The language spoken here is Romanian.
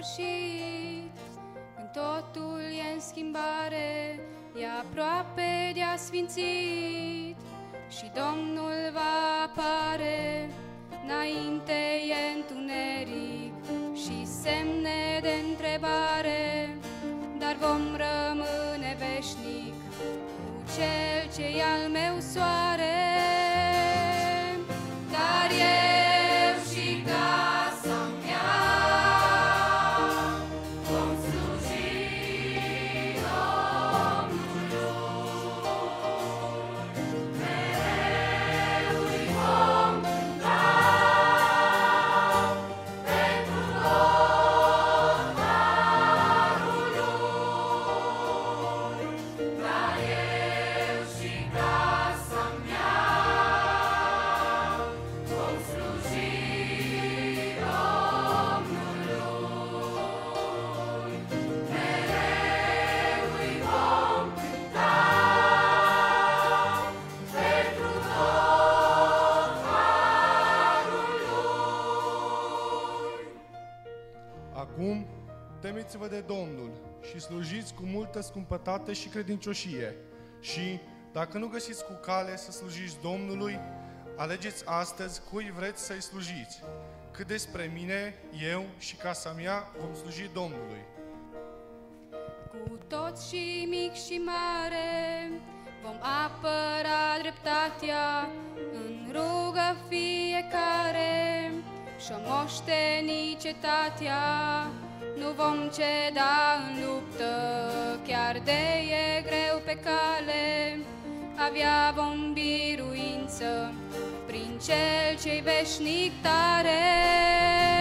sfârșit. Când totul e în schimbare, e aproape de asfințit și Domnul va apare, înainte e întuneric și semne de întrebare, dar vom rămâne veșnic cu cel ce e al meu soare. Temeți-vă de Domnul și slujiți cu multă scumpătate și credincioșie. Și, dacă nu găsiți cu cale să slujiți Domnului, alegeți astăzi cui vreți să-i slujiți. Cât despre mine, eu și casa mea vom sluji Domnului. Cu toți și mic și mare vom apăra dreptatea în rugă fiecare și o moșteni cetatea. Nu vom ceda în luptă, chiar de e greu pe cale, avea vom biruință prin cel ce-i veșnic tare. Dar e